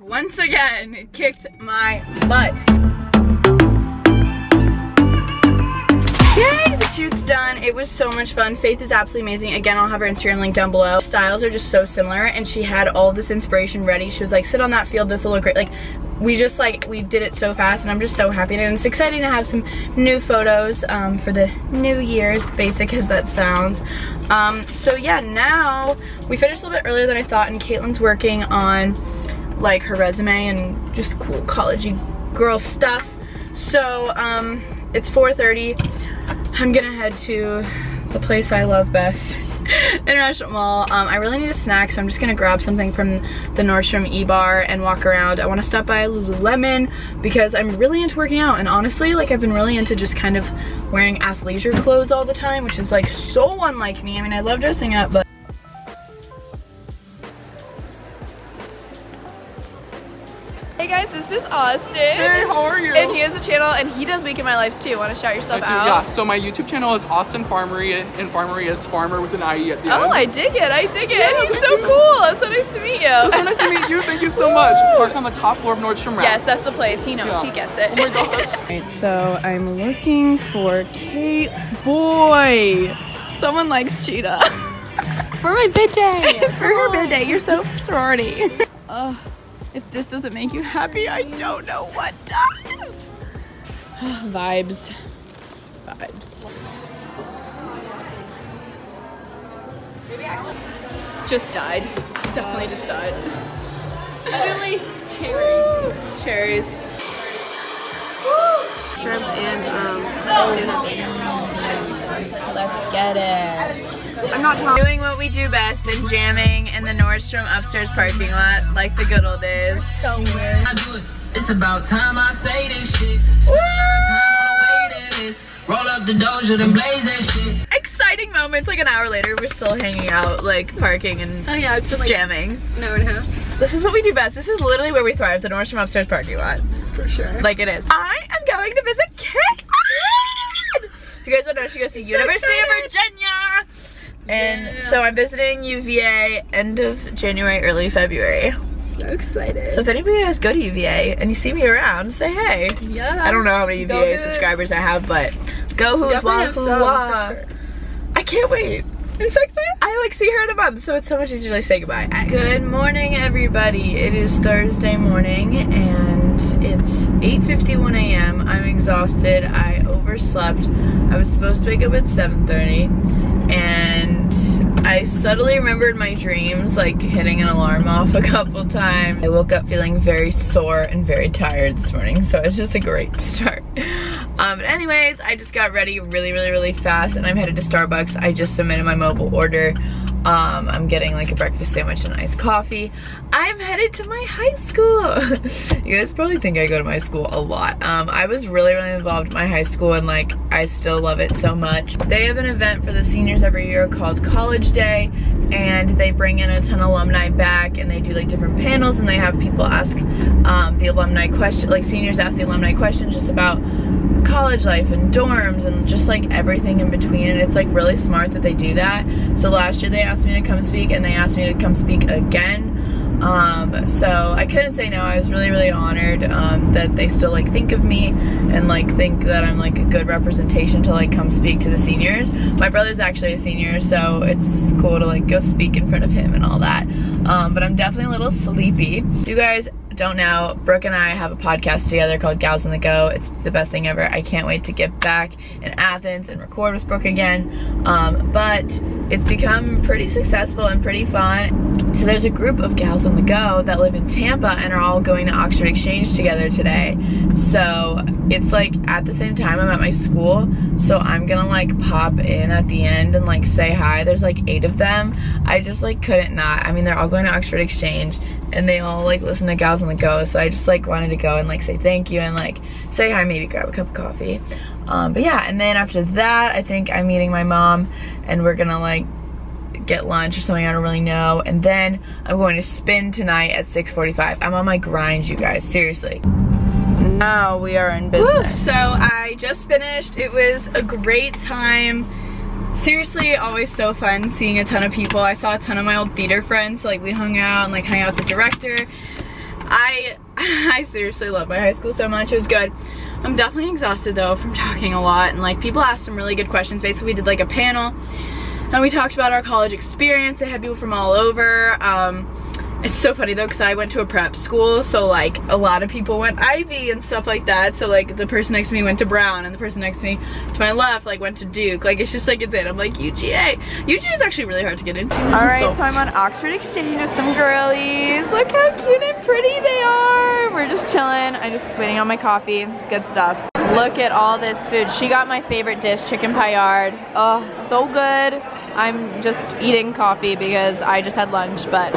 once again kicked my butt. Yay, the shoot's done. It was so much fun. Faith is absolutely amazing. Again, I'll have her Instagram link down below. Styles are just so similar and she had all this inspiration ready. She was like, sit on that field, this will look great. Like, we just like, we did it so fast and I'm just so happy. And it's exciting to have some new photos um, for the new year, as basic as that sounds. Um, so yeah, now we finished a little bit earlier than I thought and Caitlin's working on like her resume and just cool collegey girl stuff. So um, it's 4.30. I'm gonna head to the place I love best, International Mall. Um, I really need a snack, so I'm just gonna grab something from the Nordstrom E-Bar and walk around. I wanna stop by Lululemon because I'm really into working out, and honestly, like I've been really into just kind of wearing athleisure clothes all the time, which is like so unlike me. I mean, I love dressing up, but guys, this is Austin. Hey, how are you? And he has a channel and he does Week in My Lives too. Want to shout yourself do, out? Yeah, so my YouTube channel is Austin Farmerie, and Farmerie is farmer with an IE at the Oh, end. I dig it. I dig it. Yeah, He's so you. cool. So nice to meet you. It's so nice to meet you. Thank you so much. Park on the top floor of Nordstrom Rack. Yes, that's the place. He knows. Yeah. He gets it. Oh my gosh. Alright, so I'm looking for Kate. Boy, someone likes cheetah. it's for my birthday. it's for her birthday. You're so sorority. Ugh, if this doesn't make you happy, I don't know what does. Vibes. Vibes. Just died. Definitely just died. Really cherry. Cherries. Shrimp and um, Let's get it. I'm not talking. Doing what we do best and jamming in the Nordstrom upstairs parking lot like the good old days. So weird. I do it. It's about time I say this shit. Spend a lot of time on the waiting list. Roll up the doja and blaze that shit. Exciting moments. Like an hour later, we're still hanging out, like parking and Oh yeah, it's been like jamming. an hour and a half. This is what we do best. This is literally where we thrive, the Nordstrom upstairs parking lot. For sure. Like it is. I am going to visit Kate. If you guys don't know, she goes to University of Virginia. And Yeah. so I'm visiting UVA end of January, early February. so excited. So if any of you guys go to UVA and you see me around, say hey. yeah. I don't know how many UVA Hoos. subscribers I have, but go who's wah who wah. sure. I can't wait. I'm so excited. I like see her in a month, so it's so much easier to like, say goodbye. Good morning, everybody. It is Thursday morning, and it's 8:51 a.m. I'm exhausted. I overslept. I was supposed to wake up at 7:30, and I suddenly remembered my dreams, like hitting an alarm off a couple times. I woke up feeling very sore and very tired this morning, so it's just a great start. Um, but anyways, I just got ready really, really, really fast, and I'm headed to Starbucks. I just submitted my mobile order. Um, I'm getting like a breakfast sandwich and iced coffee. I'm headed to my high school. you guys probably think I go to my school a lot. Um, I was really, really involved in my high school and like I still love it so much. They have an event for the seniors every year called College Day and they bring in a ton of alumni back and they do like different panels and they have people ask um, the alumni question, like seniors ask the alumni questions just about college life and dorms and just like everything in between and it's like really smart that they do that. So last year they asked me to come speak and they asked me to come speak again. Um so i couldn't say no. I was really really honored um that they still like think of me and like think that i'm like a good representation to like come speak to the seniors. My brother's actually a senior so it's cool to like go speak in front of him and all that. Um but i'm definitely a little sleepy. You guys don't know, Brooke and I have a podcast together called Gals on the Go. It's the best thing ever. I can't wait to get back in Athens and record with Brooke again. Um, but it's become pretty successful and pretty fun. So there's a group of gals on the go that live in Tampa and are all going to Oxford Exchange together today. So it's like at the same time I'm at my school. So I'm gonna like pop in at the end and like say hi. There's like eight of them. I just like couldn't not. I mean, they're all going to Oxford Exchange and they all like listen to Gals on the Go. So I just like wanted to go and like say thank you and like say hi, maybe grab a cup of coffee. Um, but yeah, and then after that, I think I'm meeting my mom and we're gonna like get lunch or something, I don't really know. And then I'm going to spin tonight at 6.45. I'm on my grind, you guys, seriously. Now we are in business. So I just finished. It was a great time. Seriously, always so fun seeing a ton of people. I saw a ton of my old theater friends. so, Like we hung out and like hung out with the director. I I seriously love my high school so much. It was good. I'm definitely exhausted though from talking a lot and like people asked some really good questions. Basically we did like a panel and we talked about our college experience. They had people from all over. Um, it's so funny though because I went to a prep school so like a lot of people went Ivy and stuff like that. So like the person next to me went to Brown and the person next to me to my left like went to Duke. Like it's just like it's insane. I'm like UGA UGA is actually really hard to get into. Alright so. so I'm on Oxford Exchange with some girlies. Look how cute and pretty they are. We're just chilling. I'm just waiting on my coffee. Good stuff. Look at all this food. She got my favorite dish chicken paillard. Oh so good. I'm just eating coffee because I just had lunch but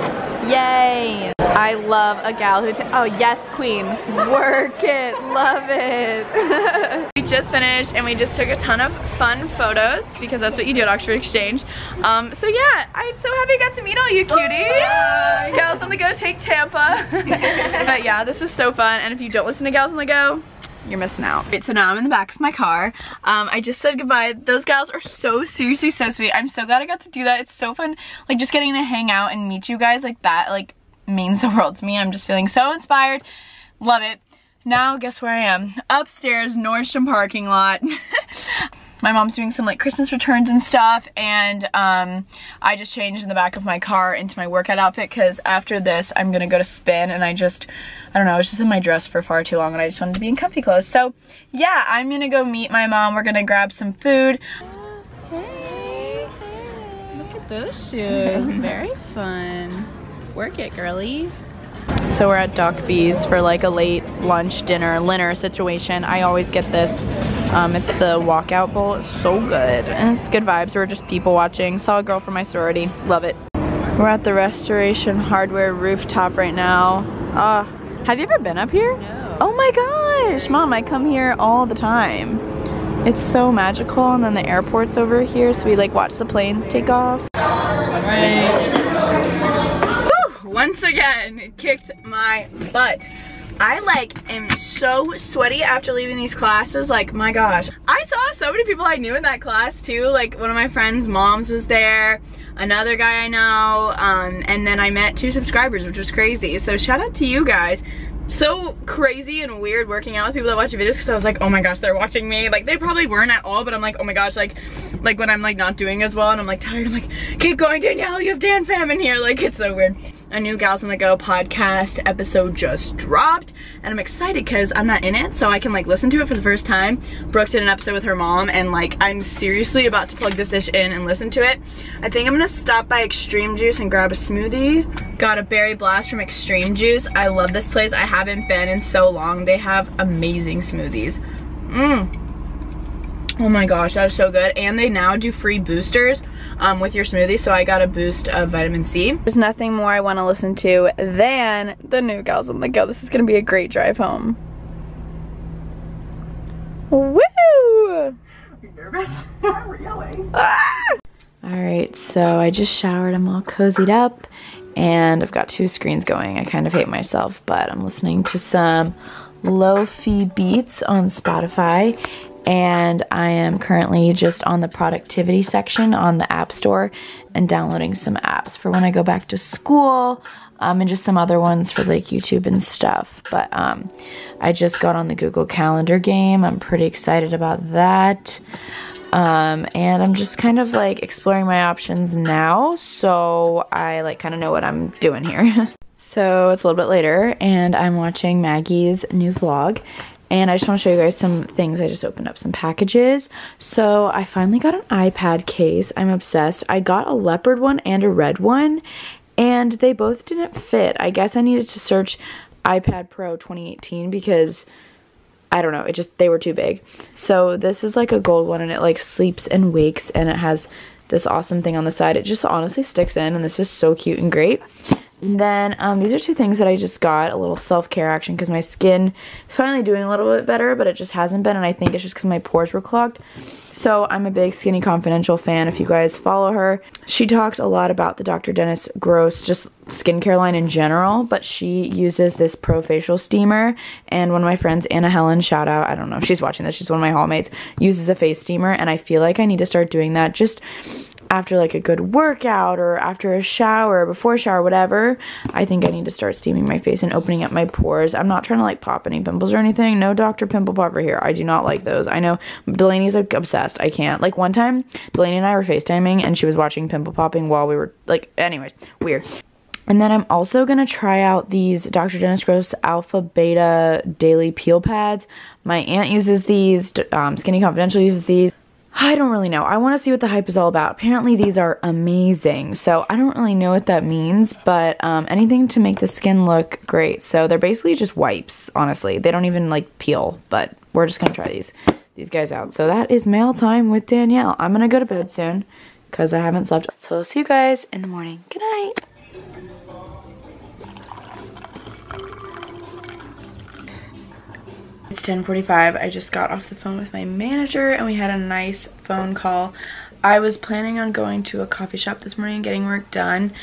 Yay! I love a gal who, oh yes queen, work it, love it. we just finished and we just took a ton of fun photos because that's what you do at Oxford Exchange. Um, so yeah, I'm so happy I got to meet all you cuties. Gals on the Go take Tampa. but yeah, this was so fun and if you don't listen to Gals on the Go, you're missing out. Right, so now I'm in the back of my car. Um, I just said goodbye. Those gals are so seriously so sweet. I'm so glad I got to do that. It's so fun, like just getting to hang out and meet you guys like that, like means the world to me. I'm just feeling so inspired. Love it. Now guess where I am? Upstairs, Nordstrom parking lot. my mom's doing some like Christmas returns and stuff and um, I just changed in the back of my car into my workout outfit because after this I'm gonna go to spin and I just I don't know I was just in my dress for far too long and I just wanted to be in comfy clothes. So yeah I'm gonna go meet my mom. We're gonna grab some food. Hey hey. look at those shoes. Very fun. Work it girly so we're at Duck Bees for like a late lunch, dinner, dinner situation. I always get this. Um, it's the walkout bowl. It's so good. And it's good vibes. We're just people watching. Saw a girl from my sorority. Love it. We're at the Restoration Hardware rooftop right now. Uh, have you ever been up here? No. Oh my gosh, mom, I come here all the time. It's so magical and then the airport's over here so we like watch the planes take off. Right once again kicked my butt. I like am so sweaty after leaving these classes, like my gosh. I saw so many people I knew in that class too, like one of my friends' moms was there, another guy I know, um, and then I met two subscribers, which was crazy. So shout out to you guys so crazy and weird working out with people that watch videos because I was like, oh my gosh, they're watching me. Like they probably weren't at all, but I'm like, oh my gosh, like like when I'm like not doing as well and I'm like tired, I'm like, keep going Danielle, you have Dan Fam in here. Like it's so weird. A new Gals on the Go podcast episode just dropped and I'm excited because I'm not in it so I can like listen to it for the first time. Brooke did an episode with her mom and like I'm seriously about to plug this dish in and listen to it. I think I'm gonna stop by Extreme Juice and grab a smoothie. Got a berry blast from Extreme Juice. I love this place. I haven't been in so long. They have amazing smoothies. Mmm. Oh my gosh, that is so good. And they now do free boosters um, with your smoothie, so I got a boost of vitamin C. There's nothing more I want to listen to than the new Gals on the Go. This is going to be a great drive home. Woo! Are you nervous? really? Ah! Alright, so I just showered. I'm all cozied up. And I've got two screens going. I kind of hate myself, but I'm listening to some lo-fi beats on Spotify and I am currently just on the productivity section on the App Store and downloading some apps for when I go back to school um, and just some other ones for like YouTube and stuff. But um, I just got on the Google Calendar game. I'm pretty excited about that. Um, and I'm just kind of like exploring my options now so I like kind of know what I'm doing here. so it's a little bit later and I'm watching Maggie's new vlog and I just want to show you guys some things. I just opened up some packages. So I finally got an iPad case. I'm obsessed. I got a leopard one and a red one and they both didn't fit. I guess I needed to search iPad Pro 2018 because I don't know, it just, they were too big. So this is like a gold one and it like sleeps and wakes and it has this awesome thing on the side. It just honestly sticks in and this is so cute and great. And then um, these are two things that I just got, a little self-care action because my skin is finally doing a little bit better, but it just hasn't been, and I think it's just because my pores were clogged. So I'm a big Skinny Confidential fan if you guys follow her. She talks a lot about the Dr. Dennis Gross just skincare line in general, but she uses this Pro Facial Steamer, and one of my friends, Anna Helen, shout out, I don't know if she's watching this, she's one of my hallmates, uses a face steamer, and I feel like I need to start doing that just after like a good workout or after a shower, before shower, whatever, I think I need to start steaming my face and opening up my pores. I'm not trying to like pop any pimples or anything. No Dr. Pimple Popper here. I do not like those. I know Delaney's like obsessed. I can't. Like one time, Delaney and I were FaceTiming and she was watching pimple popping while we were like, anyways, weird. And then I'm also going to try out these Dr. Dennis Gross Alpha Beta Daily Peel Pads. My aunt uses these, um, Skinny Confidential uses these. I don't really know. I want to see what the hype is all about. Apparently these are amazing. So I don't really know what that means, but um, anything to make the skin look great. So they're basically just wipes, honestly. They don't even like peel, but we're just going to try these these guys out. So that is mail time with Danielle. I'm going to go to bed soon because I haven't slept. So I'll see you guys in the morning. Good night. It's 10:45. I just got off the phone with my manager and we had a nice phone call. I was planning on going to a coffee shop this morning and getting work done,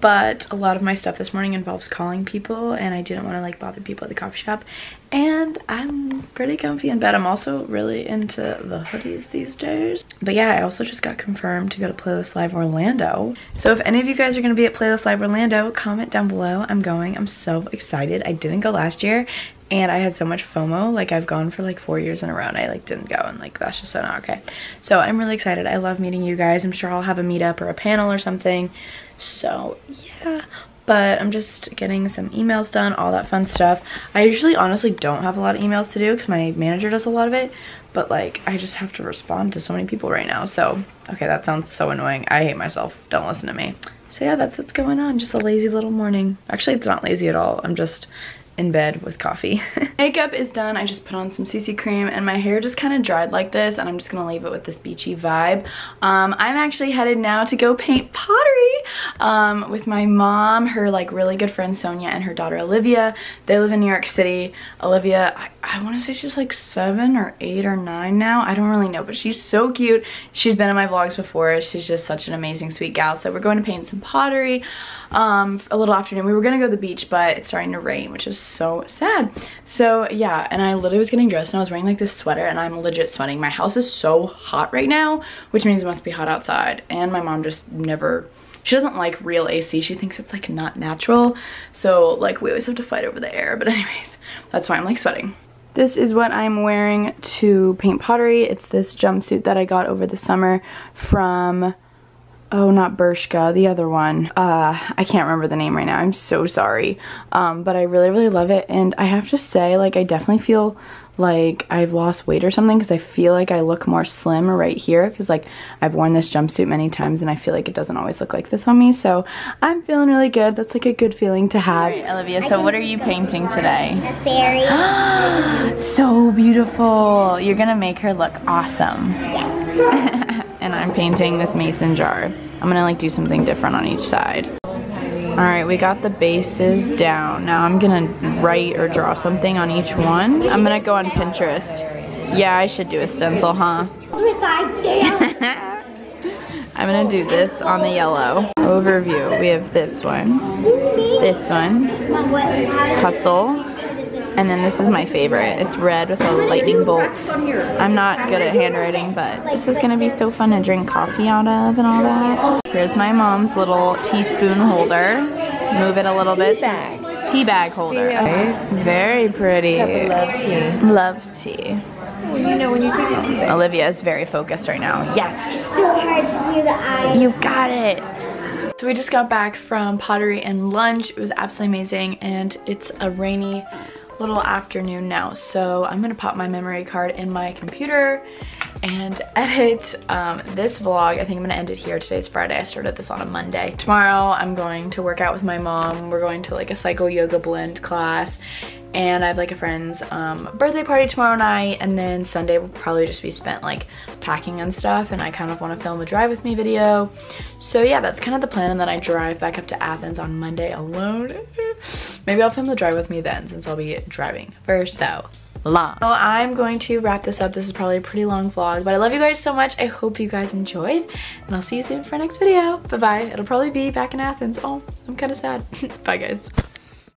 but a lot of my stuff this morning involves calling people and I didn't want to like bother people at the coffee shop and I'm pretty comfy in bed. I'm also really into the hoodies these days. But yeah, I also just got confirmed to go to Playlist Live Orlando. So if any of you guys are going to be at Playlist Live Orlando, comment down below. I'm going. I'm so excited. I didn't go last year and I had so much FOMO like I've gone for like four years in a row and I like didn't go and like that's just so not okay so I'm really excited I love meeting you guys I'm sure I'll have a meetup or a panel or something so yeah. But I'm just getting some emails done all that fun stuff. I usually honestly don't have a lot of emails to do because my manager does a lot of it. But like I just have to respond to so many people right now. So okay that sounds so annoying. I hate myself. Don't listen to me. So yeah that's what's going on. Just a lazy little morning. Actually it's not lazy at all. I'm just in bed with coffee. Makeup is done. I just put on some CC cream and my hair just kind of dried like this and I'm just gonna leave it with this beachy vibe. Um, I'm actually headed now to go paint pottery um, with my mom, her like really good friend Sonia and her daughter Olivia. They live in New York City. Olivia, I, I wanna say she's like seven or eight or nine now. I don't really know, but she's so cute. She's been in my vlogs before. She's just such an amazing sweet gal. So we're going to paint some pottery um, a little afternoon. We were gonna go to the beach, but it's starting to rain, which is so sad. So yeah, and I literally was getting dressed and I was wearing like this sweater and I'm legit sweating. My house is so hot right now, which means it must be hot outside. And my mom just never, she doesn't like real AC. She thinks it's like not natural. So like we always have to fight over the air. But anyways, that's why I'm like sweating. This is what I'm wearing to paint pottery. It's this jumpsuit that I got over the summer from oh not Bershka, the other one. Uh, I can't remember the name right now. I'm so sorry. Um, but I really, really love it. And I have to say, like, I definitely feel like I've lost weight or something because I feel like I look more slim right here because like I've worn this jumpsuit many times and I feel like it doesn't always look like this on me so I'm feeling really good that's like a good feeling to have right, Olivia so what are you painting today a fairy so beautiful you're gonna make her look awesome yeah. and I'm painting this mason jar I'm gonna like do something different on each side all right, we got the bases down. Now I'm gonna write or draw something on each one. I'm gonna go on Pinterest. Yeah, I should do a stencil, huh? I'm gonna do this on the yellow. Overview, we have this one, this one, hustle, and then this is my favorite. It's red with a lightning bolt. I'm not good at handwriting, but this is gonna be so fun to drink coffee out of and all that. Here's my mom's little teaspoon holder. Move it a little bit. Tea bag holder. Very pretty. Love tea. Love tea. You know when you take a tea. Olivia is very focused right now. Yes. so hard to the eyes. You got it. So we just got back from pottery and lunch. It was absolutely amazing and it's a rainy little afternoon now. So I'm gonna pop my memory card in my computer and edit um, this vlog. I think I'm gonna end it here. Today's Friday. I started this on a Monday. Tomorrow I'm going to work out with my mom. We're going to like a cycle yoga blend class and I have like a friend's um, birthday party tomorrow night and then Sunday will probably just be spent like packing and stuff and I kind of want to film a drive with me video. So yeah, that's kind of the plan and then I drive back up to Athens on Monday alone. Maybe I'll film the drive with me then since I'll be driving for so long. So I'm going to wrap this up. This is probably a pretty long vlog, but I love you guys so much. I hope you guys enjoyed and I'll see you soon for our next video. Bye-bye. It'll probably be back in Athens. Oh, I'm kind of sad. Bye guys.